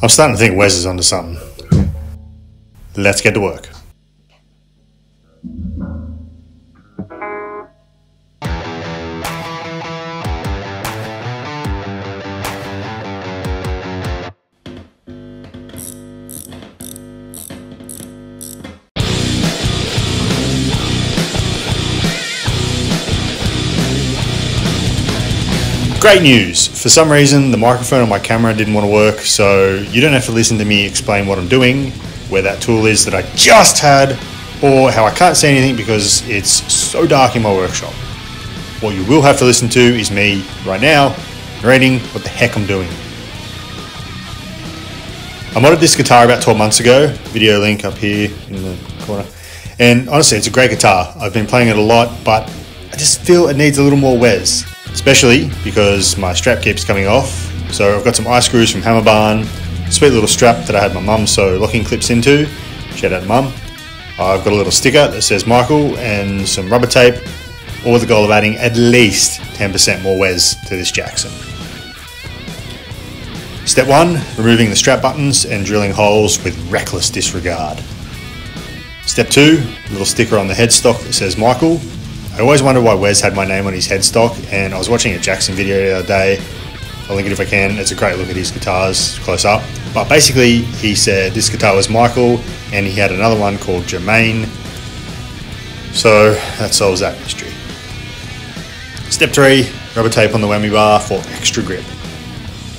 I'm starting to think Wes is onto something. Let's get to work. Great news! For some reason, the microphone on my camera didn't want to work, so you don't have to listen to me explain what I'm doing, where that tool is that I just had, or how I can't see anything because it's so dark in my workshop. What you will have to listen to is me right now narrating what the heck I'm doing. I modded this guitar about 12 months ago, video link up here in the corner. And honestly, it's a great guitar. I've been playing it a lot, but I just feel it needs a little more Wes especially because my strap keeps coming off. So I've got some eye screws from Hammer Barn, sweet little strap that I had my mum sew locking clips into. Shout out to mum. I've got a little sticker that says Michael and some rubber tape, all with the goal of adding at least 10% more Wes to this Jackson. Step 1 removing the strap buttons and drilling holes with reckless disregard. Step 2 little sticker on the headstock that says Michael I always wondered why Wes had my name on his headstock, and I was watching a Jackson video the other day. I'll link it if I can. It's a great look at his guitars close up. But basically, he said this guitar was Michael, and he had another one called Jermaine. So that solves that mystery. Step three, rubber tape on the whammy bar for extra grip.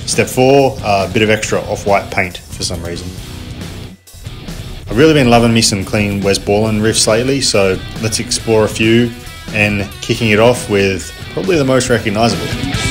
Step four, a bit of extra off-white paint for some reason. I've really been loving me some clean Wes Borland riffs lately, so let's explore a few and kicking it off with probably the most recognizable.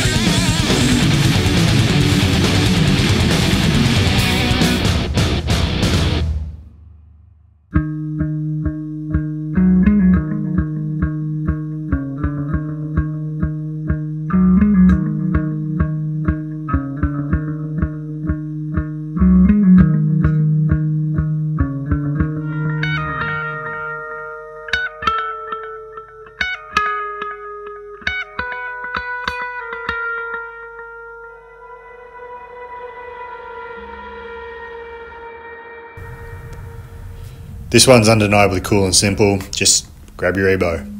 This one's undeniably cool and simple. Just grab your EBow.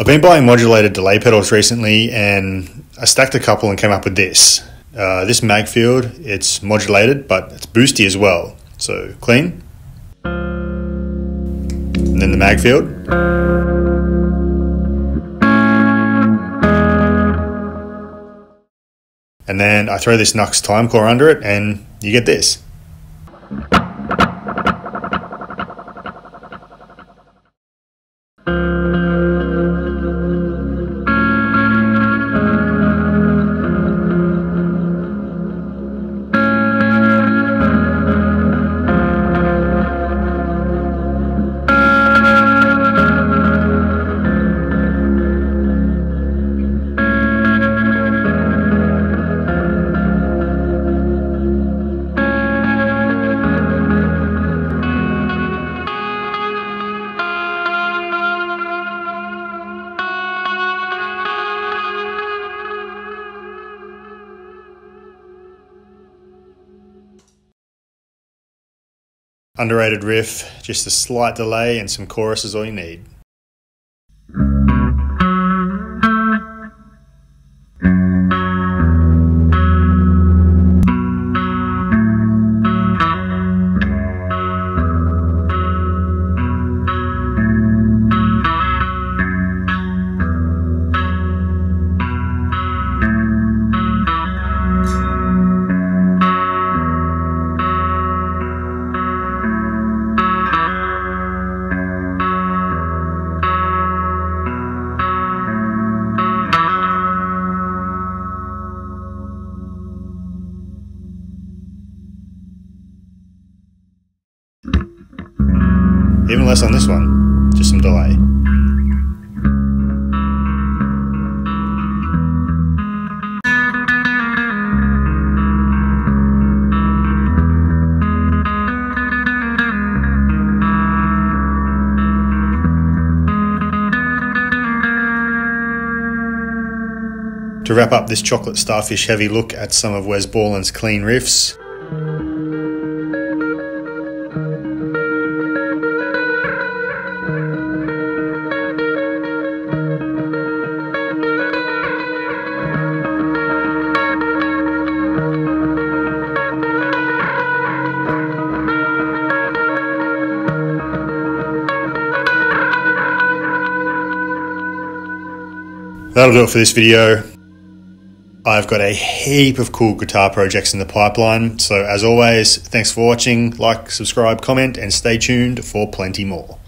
I've been buying modulated delay pedals recently, and I stacked a couple and came up with this. Uh, this Magfield, it's modulated, but it's boosty as well. So clean, and then the Magfield. And then I throw this Nux Timecore under it, and you get this. Underrated riff, just a slight delay and some chorus is all you need. Even less on this one, just some delay. To wrap up this chocolate starfish heavy look at some of Wes Borland's clean riffs, That'll do it for this video. I've got a heap of cool guitar projects in the pipeline. So, as always, thanks for watching. Like, subscribe, comment, and stay tuned for plenty more.